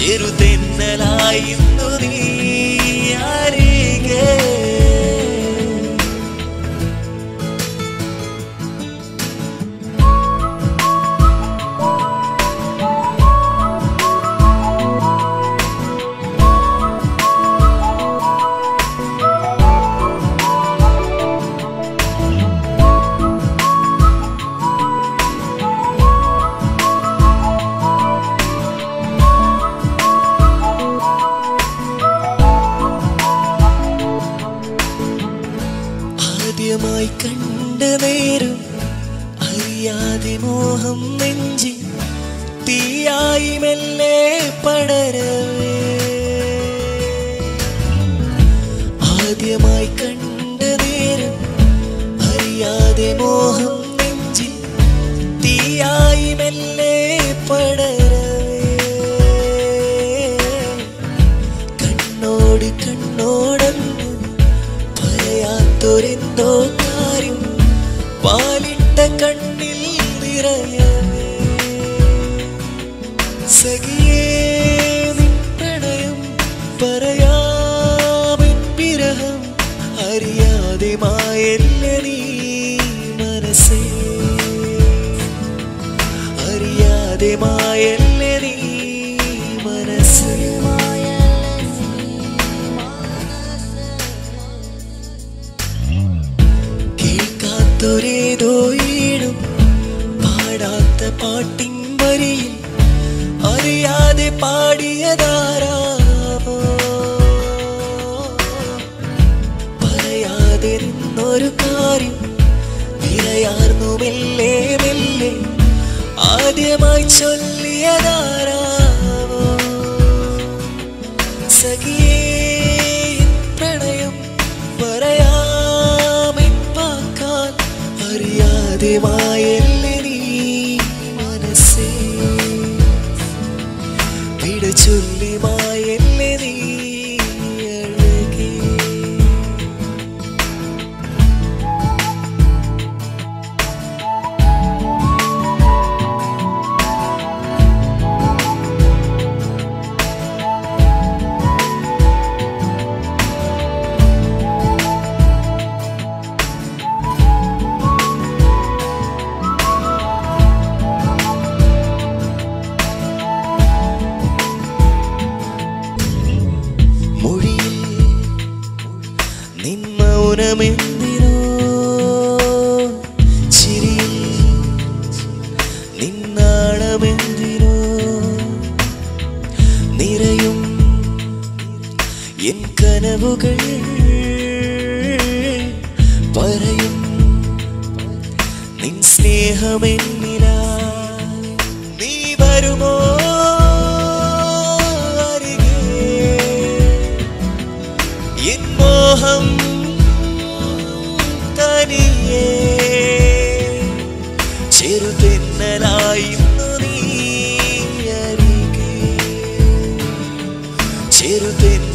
ചെറുതെന്നലായിരുന്നു നീ. ആദ്യമായി കണ്ട നേരം അറിയാതെ മോഹം നെഞ്ചി തീയായി മെല്ലെ പടരവേ. ആദ്യമായി കണ്ട നേരം അറിയാതെ മോഹം നെഞ്ചി തീയായി പാലിട്ട കണ്ണിൽ നിറയ സഖിയേ പറയാമൻ പ്രണയം പറയാമെൻ വിരഹം അറിയാതെ മായല്ല നീ മനസ്സേ. അറിയാതെ മായല്ല പാട്ടിൻ അറിയാതെ പാടിയതാരാവോ പറയാതെ നിന്നൊരു കാര്യം നിറയാർന്നു മെല്ലെ? മെല്ലെ ആദ്യമായി ചൊല്ലിയതാരാവോ സഖിയേ പ്രണയം പറയാമെൻ പാക്കാൻ അറിയാതെ മായല്ലേ നിൻ ചിരി. ചിരിയിൽ നിറയും എൻ കനവുകൾ പറയും. നിൻ സ്നേഹമെന്നിലാ